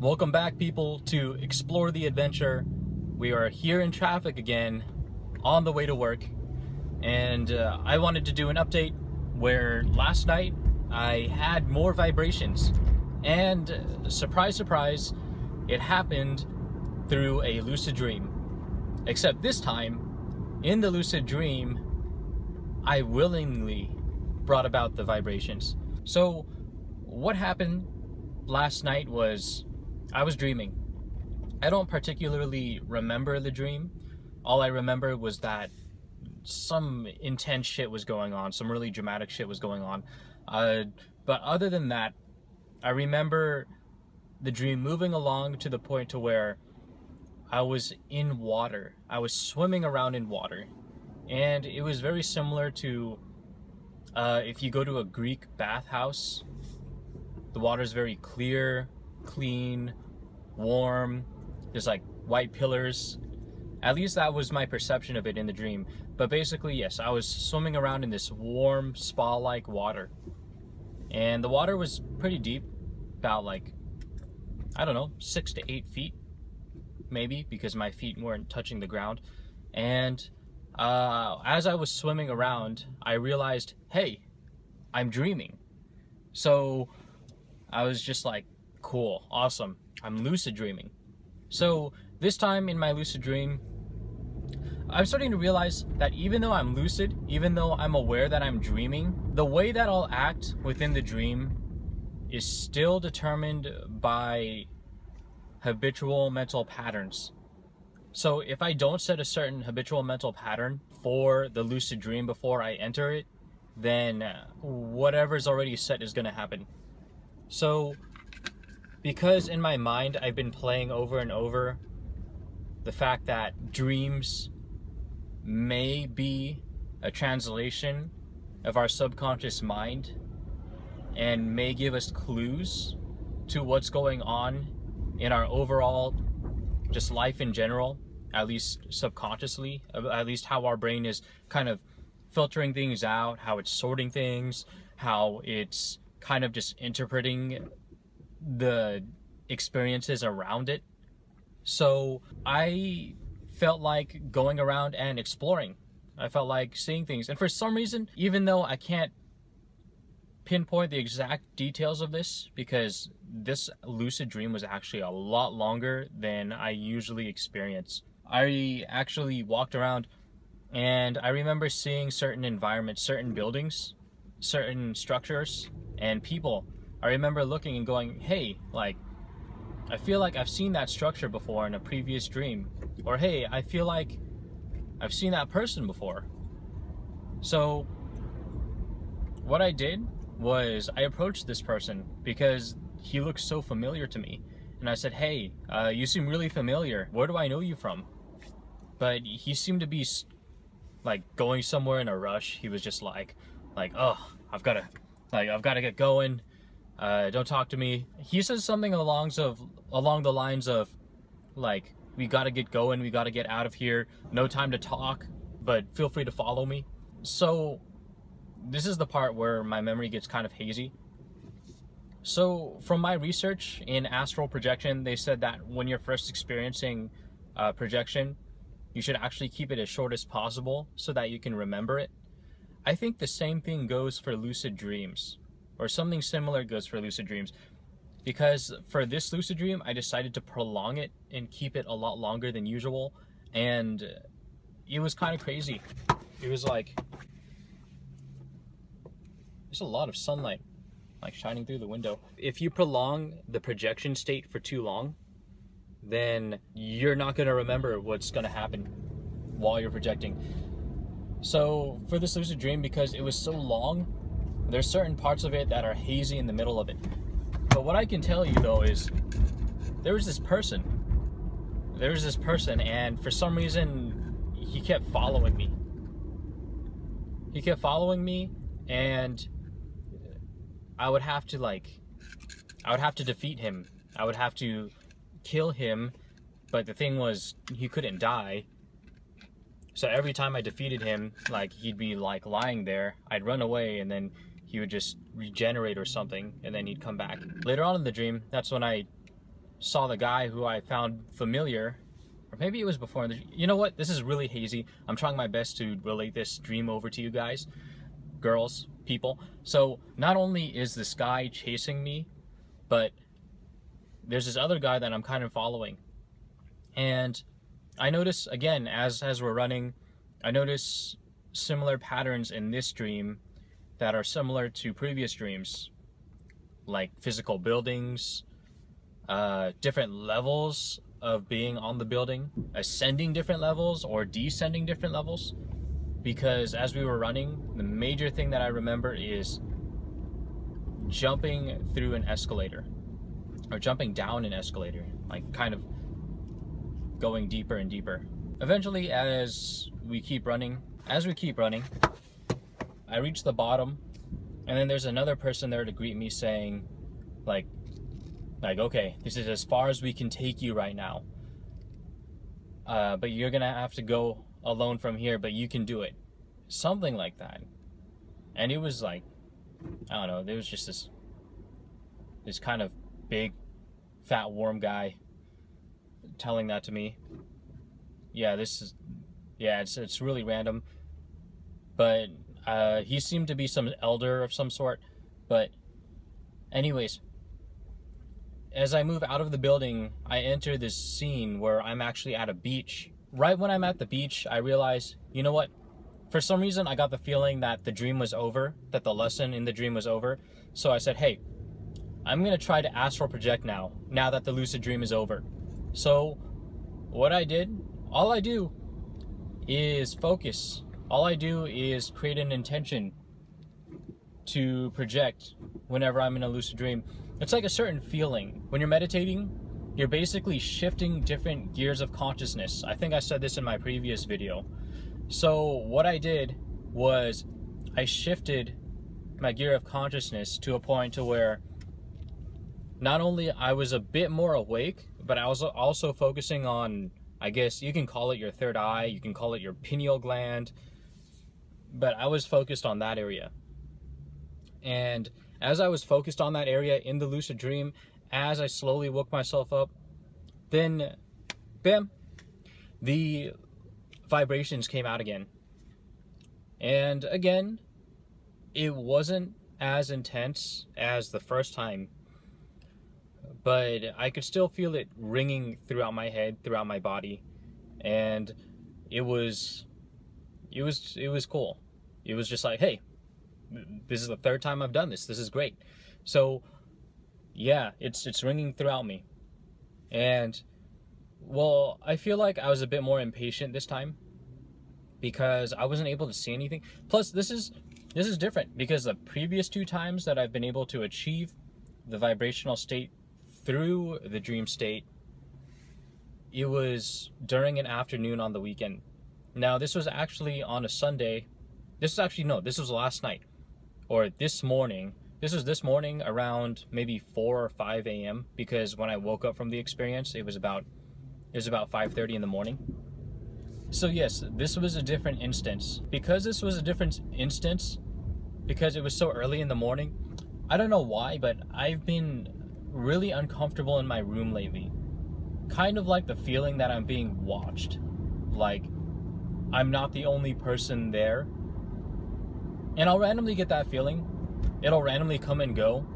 Welcome back, people, to Explore the Adventure. We are here in traffic again, on the way to work, and uh, I wanted to do an update where last night I had more vibrations, and uh, surprise, surprise, it happened through a lucid dream. Except this time, in the lucid dream, I willingly brought about the vibrations. So, what happened last night was I was dreaming. I don't particularly remember the dream. All I remember was that some intense shit was going on, some really dramatic shit was going on. Uh, but other than that, I remember the dream moving along to the point to where I was in water. I was swimming around in water. And it was very similar to uh, if you go to a Greek bathhouse, the water is very clear, clean, warm. There's like white pillars. At least that was my perception of it in the dream. But basically, yes, I was swimming around in this warm, spa like water. And the water was pretty deep, about like, I don't know, six to eight feet, maybe, because my feet weren't touching the ground. And uh, as I was swimming around, I realized, hey, I'm dreaming. So I was just like, cool, awesome. I'm lucid dreaming. So this time in my lucid dream, I'm starting to realize that even though I'm lucid, even though I'm aware that I'm dreaming, the way that I'll act within the dream is still determined by habitual mental patterns. So if I don't set a certain habitual mental pattern for the lucid dream before I enter it, then uh, whatever's already set is going to happen. So because in my mind I've been playing over and over the fact that dreams may be a translation of our subconscious mind and may give us clues to what's going on in our overall just life in general at least subconsciously uh, at least how our brain is kind of filtering things out how it's sorting things how it's kind of just interpreting the experiences around it. So I felt like going around and exploring. I felt like seeing things. And for some reason, even though I can't pinpoint the exact details of this, because this lucid dream was actually a lot longer than I usually experience, I actually walked around and I remember seeing certain environments, certain buildings, certain structures, and people I remember looking and going, hey, like, I feel like I've seen that structure before in a previous dream. Or hey, I feel like I've seen that person before. So, what I did was I approached this person because he looked so familiar to me. And I said, hey, uh, you seem really familiar. Where do I know you from? But he seemed to be like going somewhere in a rush. He was just like, like, oh, I've got to, like, I've got to get going uh, don't talk to me. He says something along of along the lines of, like, we gotta get going, we gotta get out of here, no time to talk, but feel free to follow me. So, this is the part where my memory gets kind of hazy. So, from my research in astral projection, they said that when you're first experiencing uh, projection, you should actually keep it as short as possible so that you can remember it. I think the same thing goes for lucid dreams or something similar goes for lucid dreams. Because for this lucid dream i decided to prolong it and keep it a lot longer than usual. And it was kind of crazy. It was like there's a lot of sunlight like shining through the window. If you prolong the projection state for too long then you're not going to remember what's going to happen while you're projecting. So for this lucid dream because it was so long there's certain parts of it that are hazy in the middle of it. But what I can tell you though is there was this person. There was this person, and for some reason, he kept following me. He kept following me, and I would have to, like, I would have to defeat him. I would have to kill him, but the thing was, he couldn't die. So every time I defeated him, like, he'd be, like, lying there. I'd run away, and then he would just regenerate or something and then he'd come back. Later on in the dream, that's when I saw the guy who I found familiar, or maybe it was before. You know what? This is really hazy. I'm trying my best to relate this dream over to you guys, girls, people. So not only is this guy chasing me, but there's this other guy that I'm kind of following. And I notice again as as we're running, I notice similar patterns in this dream that are similar to previous dreams, like physical buildings, uh, different levels of being on the building, ascending different levels or descending different levels. Because as we were running, the major thing that I remember is jumping through an escalator or jumping down an escalator, like kind of going deeper and deeper. Eventually, as we keep running, as we keep running, I reach the bottom, and then there's another person there to greet me saying, like, like, okay, this is as far as we can take you right now. Uh, but you're gonna have to go alone from here, but you can do it. Something like that. And it was like, I don't know, there was just this, this kind of big, fat, warm guy telling that to me. Yeah, this is, yeah, it's it's really random. But uh, he seemed to be some elder of some sort. But, anyways, as I move out of the building, I enter this scene where I'm actually at a beach. Right when I'm at the beach, I realize, you know what? For some reason, I got the feeling that the dream was over, that the lesson in the dream was over. So I said, hey, I'm gonna try to astral project now, now that the lucid dream is over. So, what I did, all I do is focus. All I do is create an intention to project whenever I'm in a lucid dream. It's like a certain feeling. When you're meditating, you're basically shifting different gears of consciousness. I think I said this in my previous video. So, what I did was I shifted my gear of consciousness to a point to where not only I was a bit more awake, but I was also focusing on, I guess you can call it your third eye, you can call it your pineal gland, but I was focused on that area. And as I was focused on that area in the lucid dream, as I slowly woke myself up, then, bam, the vibrations came out again. And again, it wasn't as intense as the first time but I could still feel it ringing throughout my head, throughout my body, and it was, it was, it was cool. It was just like, hey, this is the third time I've done this. This is great. So, yeah, it's it's ringing throughout me, and well, I feel like I was a bit more impatient this time because I wasn't able to see anything. Plus, this is this is different because the previous two times that I've been able to achieve the vibrational state through the dream state, it was during an afternoon on the weekend. Now, this was actually on a Sunday. This is actually, no, this was last night or this morning. This was this morning around maybe 4 or 5 a.m. because when I woke up from the experience, it was about it was about 5:30 in the morning. So yes, this was a different instance. Because this was a different instance, because it was so early in the morning, I don't know why, but I've been really uncomfortable in my room lately. Kind of like the feeling that I'm being watched. Like, I'm not the only person there. And I'll randomly get that feeling. It'll randomly come and go.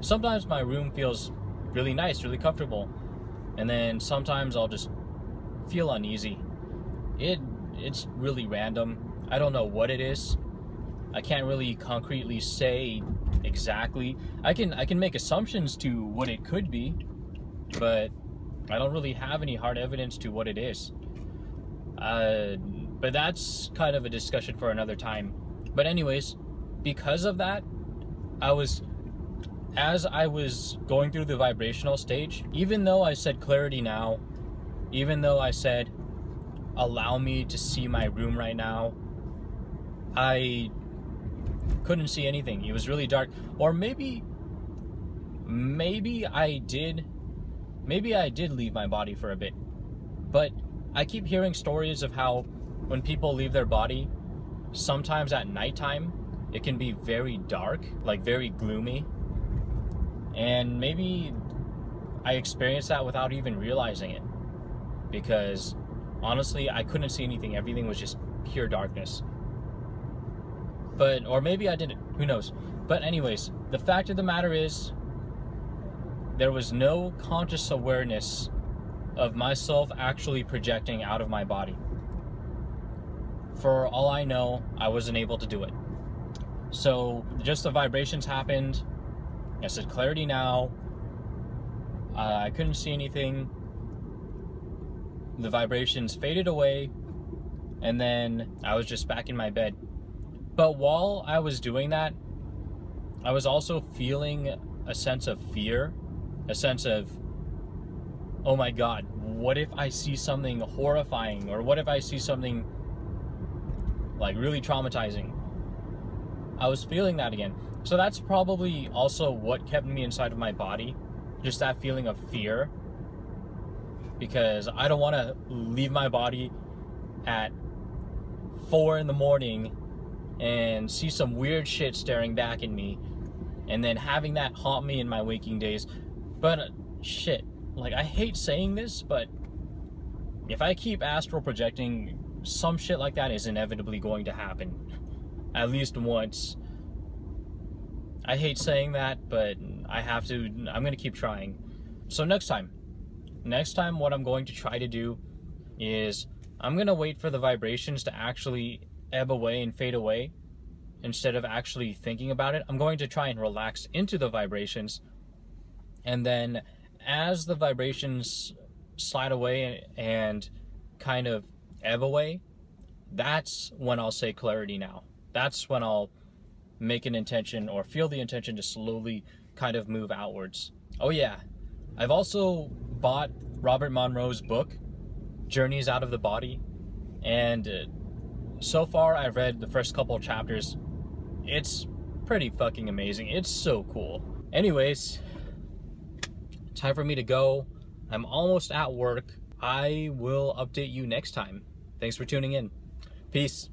Sometimes my room feels really nice, really comfortable. And then sometimes I'll just feel uneasy. It it's really random. I don't know what it is. I can't really concretely say exactly. I can I can make assumptions to what it could be, but I don't really have any hard evidence to what it is. Uh, but that's kind of a discussion for another time. But anyways, because of that, I was as I was going through the vibrational stage, even though I said clarity now, even though I said allow me to see my room right now, I couldn't see anything. It was really dark. Or maybe, maybe I did, maybe I did leave my body for a bit. But I keep hearing stories of how when people leave their body, sometimes at nighttime, it can be very dark, like very gloomy. And maybe I experienced that without even realizing it. Because honestly, I couldn't see anything. Everything was just pure darkness. But, or maybe I didn't. Who knows? But, anyways, the fact of the matter is, there was no conscious awareness of myself actually projecting out of my body. For all I know, I wasn't able to do it. So, just the vibrations happened. I said, clarity now. Uh, I couldn't see anything. The vibrations faded away, and then I was just back in my bed. But while I was doing that, I was also feeling a sense of fear, a sense of, oh my God, what if I see something horrifying, or what if I see something like really traumatizing? I was feeling that again. So that's probably also what kept me inside of my body, just that feeling of fear. Because I don't want to leave my body at four in the morning and see some weird shit staring back at me and then having that haunt me in my waking days. But shit, like I hate saying this, but if I keep astral projecting, some shit like that is inevitably going to happen. At least once. I hate saying that, but I have to, I'm to keep trying. So next time, next time what I'm going to try to do is I'm to wait for the vibrations to actually ebb away and fade away instead of actually thinking about it. I'm going to try and relax into the vibrations. And then as the vibrations slide away and kind of ebb away, that's when I'll say clarity now. That's when I'll make an intention or feel the intention to slowly kind of move outwards. Oh, yeah. I've also bought Robert Monroe's book, Journeys Out of the Body. And uh, so far, I've read the first couple chapters. It's pretty fucking amazing. It's so cool. Anyways, time for me to go. I'm almost at work. I will update you next time. Thanks for tuning in. Peace.